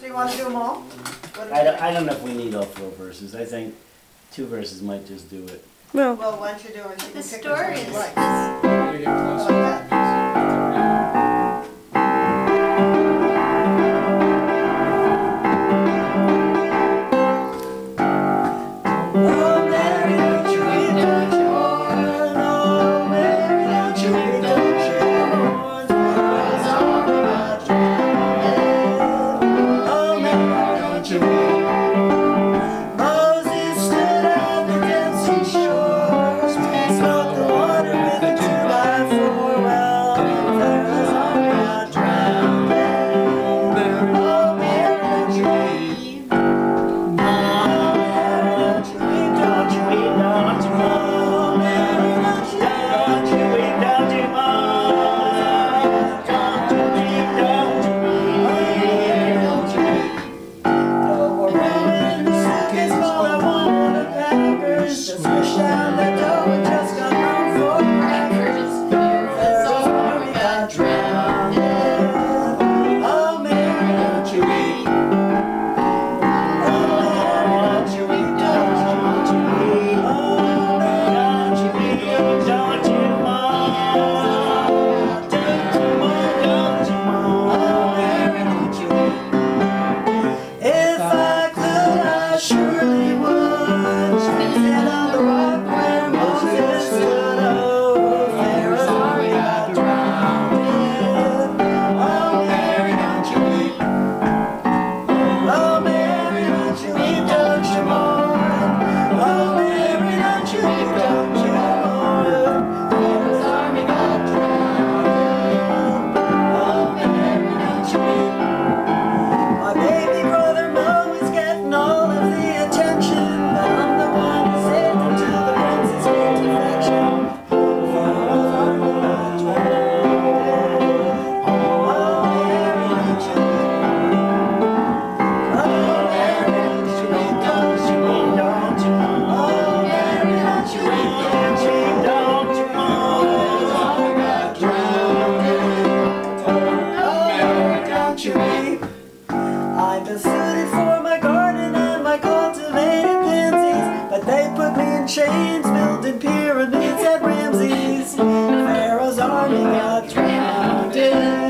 So you want to do them all? I don't. I don't know if we need all four verses. I think two verses might just do it. Well, Well, why don't you do it? The story is- we were. drowned in